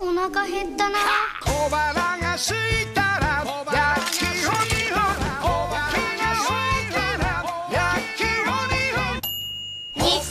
お腹減ったな。小腹が空いたら焼きを2本お腹が空いたら焼きを2本日